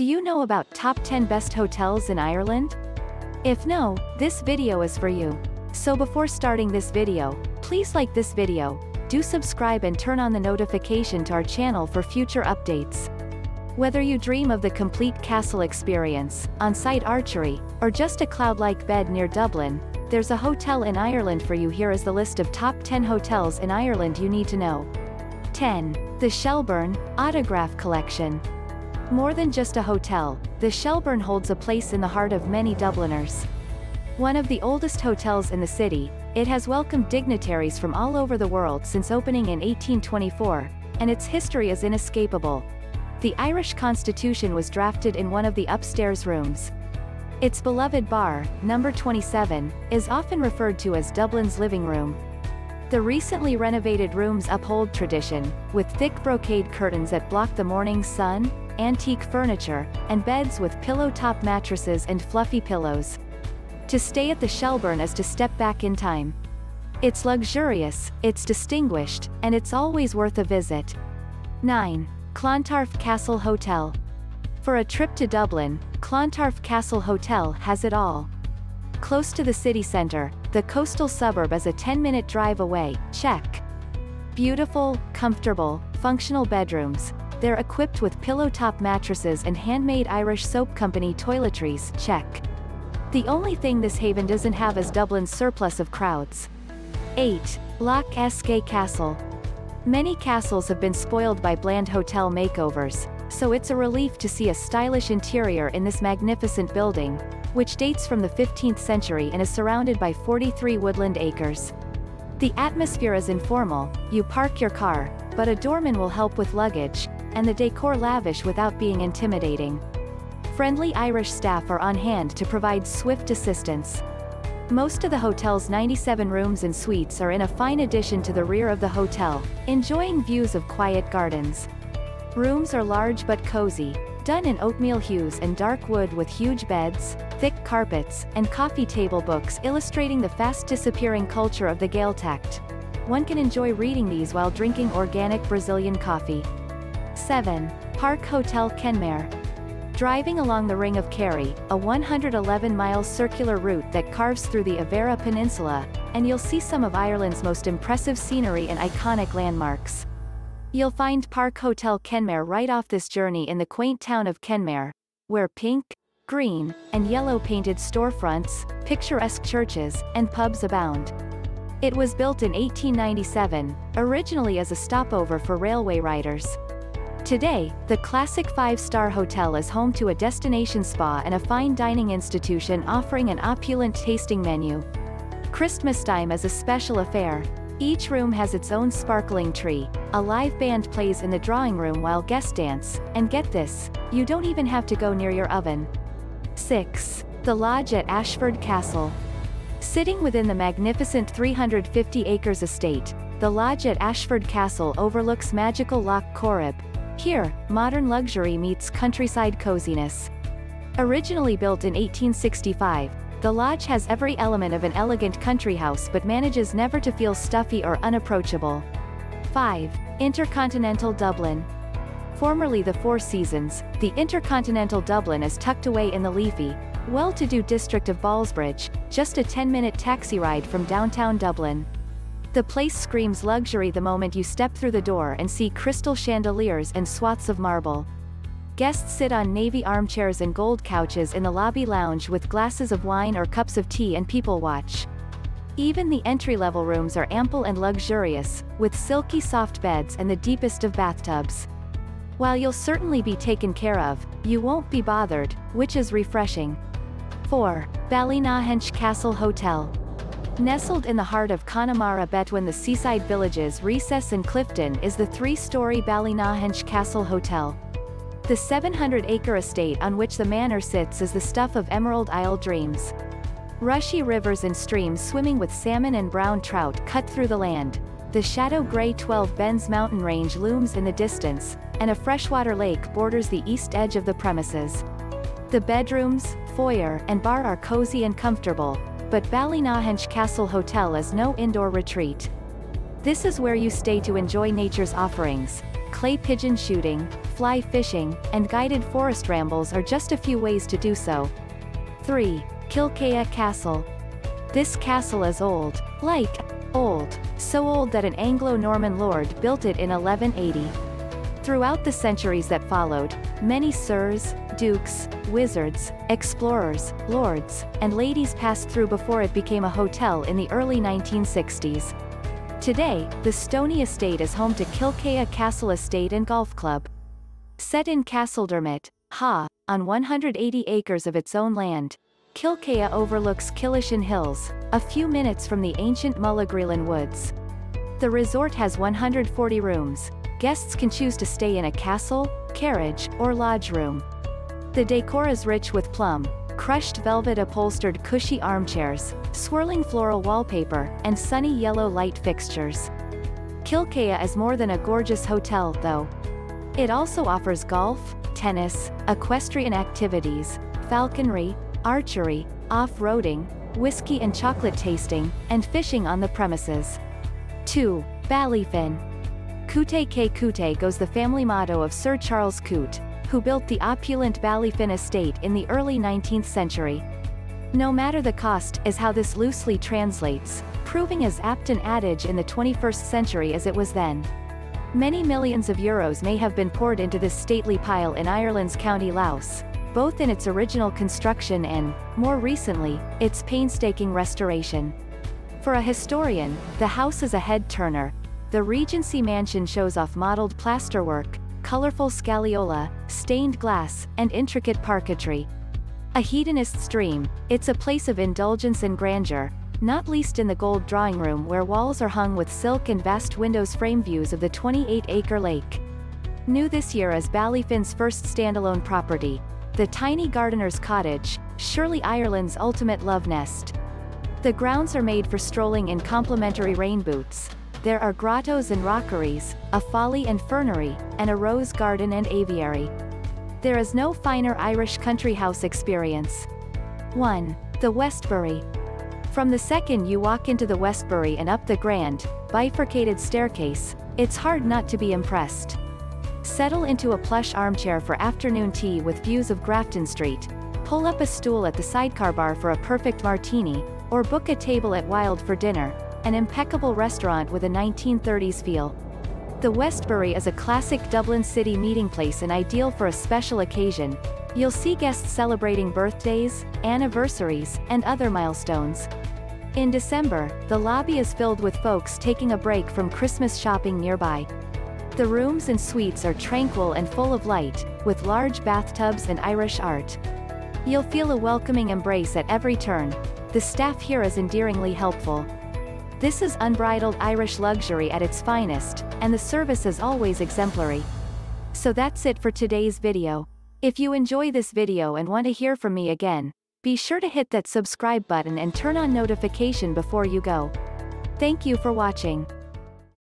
Do you know about top 10 best hotels in Ireland? If no, this video is for you. So before starting this video, please like this video, do subscribe and turn on the notification to our channel for future updates. Whether you dream of the complete castle experience, on-site archery, or just a cloud-like bed near Dublin, there's a hotel in Ireland for you here is the list of top 10 hotels in Ireland you need to know. 10. The Shelbourne, Autograph Collection. More than just a hotel, the Shelbourne holds a place in the heart of many Dubliners. One of the oldest hotels in the city, it has welcomed dignitaries from all over the world since opening in 1824, and its history is inescapable. The Irish Constitution was drafted in one of the upstairs rooms. Its beloved bar, number 27, is often referred to as Dublin's living room. The recently renovated rooms uphold tradition, with thick brocade curtains that block the morning sun, antique furniture, and beds with pillow-top mattresses and fluffy pillows. To stay at the Shelbourne is to step back in time. It's luxurious, it's distinguished, and it's always worth a visit. 9. Clontarf Castle Hotel. For a trip to Dublin, Clontarf Castle Hotel has it all. Close to the city centre, the coastal suburb is a 10-minute drive away, check. Beautiful, comfortable, functional bedrooms, they're equipped with pillow-top mattresses and handmade Irish Soap Company toiletries, check. The only thing this haven doesn't have is Dublin's surplus of crowds. 8. Lough Eske Castle. Many castles have been spoiled by bland hotel makeovers, so it's a relief to see a stylish interior in this magnificent building, which dates from the 15th century and is surrounded by 43 woodland acres. The atmosphere is informal, you park your car, but a doorman will help with luggage, and the decor lavish without being intimidating. Friendly Irish staff are on hand to provide swift assistance. Most of the hotel's 97 rooms and suites are in a fine addition to the rear of the hotel, enjoying views of quiet gardens. Rooms are large but cozy, done in oatmeal hues and dark wood with huge beds, thick carpets, and coffee table books illustrating the fast-disappearing culture of the Gaeltacht. One can enjoy reading these while drinking organic Brazilian coffee. 7. Park Hotel Kenmare. Driving along the Ring of Kerry, a 111-mile circular route that carves through the Iveragh Peninsula, and you'll see some of Ireland's most impressive scenery and iconic landmarks. You'll find Park Hotel Kenmare right off this journey in the quaint town of Kenmare, where pink, green, and yellow painted storefronts, picturesque churches, and pubs abound. It was built in 1897, originally as a stopover for railway riders. Today, the classic five-star hotel is home to a destination spa and a fine dining institution offering an opulent tasting menu. Christmas time is a special affair. Each room has its own sparkling tree, a live band plays in the drawing room while guests dance, and get this, you don't even have to go near your oven. 6. The Lodge at Ashford Castle. Sitting within the magnificent 350 acres estate, the lodge at Ashford Castle overlooks magical Lough Corrib, here, modern luxury meets countryside coziness. Originally built in 1865, the lodge has every element of an elegant country house but manages never to feel stuffy or unapproachable. 5. Intercontinental Dublin. Formerly the Four Seasons, the Intercontinental Dublin is tucked away in the leafy, well-to-do district of Ballsbridge, just a 10-minute taxi ride from downtown Dublin. The place screams luxury the moment you step through the door and see crystal chandeliers and swaths of marble. Guests sit on navy armchairs and gold couches in the lobby lounge with glasses of wine or cups of tea and people watch. Even the entry-level rooms are ample and luxurious, with silky soft beds and the deepest of bathtubs. While you'll certainly be taken care of, you won't be bothered, which is refreshing. 4. Ballynahinch Castle Hotel. Nestled in the heart of Connemara between the seaside villages Recess and Clifden is the three-story Ballynahinch Castle Hotel. The 700-acre estate on which the manor sits is the stuff of Emerald Isle dreams. Rushy rivers and streams swimming with salmon and brown trout cut through the land. The shadow gray 12 Bens mountain range looms in the distance, and a freshwater lake borders the east edge of the premises. The bedrooms, foyer, and bar are cozy and comfortable, but Ballynahinch Castle Hotel is no indoor retreat. This is where you stay to enjoy nature's offerings, clay pigeon shooting, fly fishing, and guided forest rambles are just a few ways to do so. 3. Kilkea Castle. This castle is old, like, old, so old that an Anglo-Norman lord built it in 1180. Throughout the centuries that followed, many sirs, dukes, wizards, explorers, lords, and ladies passed through before it became a hotel in the early 1960s. Today, the Stony Estate is home to Kilkea Castle Estate and Golf Club. Set in Castledermot, Ha, on 180 acres of its own land, Kilkea overlooks Killeshin Hills, a few minutes from the ancient Mullaghreelan Woods. The resort has 140 rooms. Guests can choose to stay in a castle, carriage, or lodge room. The decor is rich with plum, crushed velvet upholstered cushy armchairs, swirling floral wallpaper, and sunny yellow light fixtures. Kilkea is more than a gorgeous hotel, though. It also offers golf, tennis, equestrian activities, falconry, archery, off-roading, whiskey and chocolate tasting, and fishing on the premises. 2. Ballyfin. Coûte que coûte goes the family motto of Sir Charles Coote, who built the opulent Ballyfin estate in the early 19th century. No matter the cost is how this loosely translates, proving as apt an adage in the 21st century as it was then. Many millions of euros may have been poured into this stately pile in Ireland's County Louth, both in its original construction and, more recently, its painstaking restoration. For a historian, the house is a head-turner. The Regency mansion shows off modeled plasterwork, colorful scagliola, stained glass, and intricate parquetry. A hedonist's dream, it's a place of indulgence and grandeur, not least in the gold drawing room where walls are hung with silk and vast windows frame views of the 28-acre lake. New this year is Ballyfin's first standalone property, the tiny gardener's cottage, surely Ireland's ultimate love nest. The grounds are made for strolling in complimentary rain boots, there are grottos and rockeries, a folly and fernery, and a rose garden and aviary. There is no finer Irish country house experience. 1. The Westbury. From the second you walk into the Westbury and up the grand, bifurcated staircase, it's hard not to be impressed. Settle into a plush armchair for afternoon tea with views of Grafton Street, pull up a stool at the sidecar bar for a perfect martini, or book a table at Wilde for dinner, an impeccable restaurant with a 1930s feel. The Westbury is a classic Dublin city meeting place and ideal for a special occasion. You'll see guests celebrating birthdays, anniversaries, and other milestones. In December, the lobby is filled with folks taking a break from Christmas shopping nearby. The rooms and suites are tranquil and full of light, with large bathtubs and Irish art. You'll feel a welcoming embrace at every turn. The staff here is endearingly helpful. This is unbridled Irish luxury at its finest, and the service is always exemplary. So that's it for today's video. If you enjoy this video and want to hear from me again, be sure to hit that subscribe button and turn on notification before you go. Thank you for watching.